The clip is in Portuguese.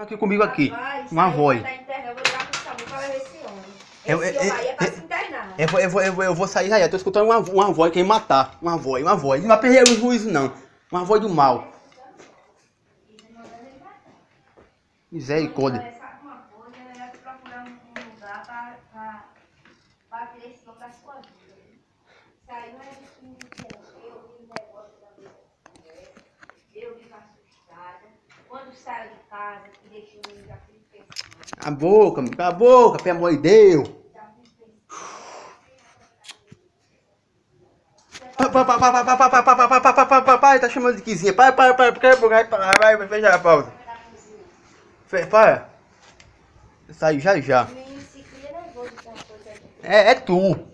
Tá aqui comigo aqui, Rapaz, uma avó. Tá eu, eu, é, é, é, eu, vou, eu, vou, eu, vou, eu vou sair aí, eu tô escutando uma, uma avó quem matar. Uma avó, uma avó. Não vai perder o juízo, não. Uma avó do mal. Misericórdia. Misericórdia. não saio de casa, que deixou o menino aqui a boca, cala a boca, pelo amor de Deus. Papai, tá chamando de quizinha. Para, para, para, para, para, para, vai, vai, fecha a pausa. Fe, para. Sai já já. É, é tu.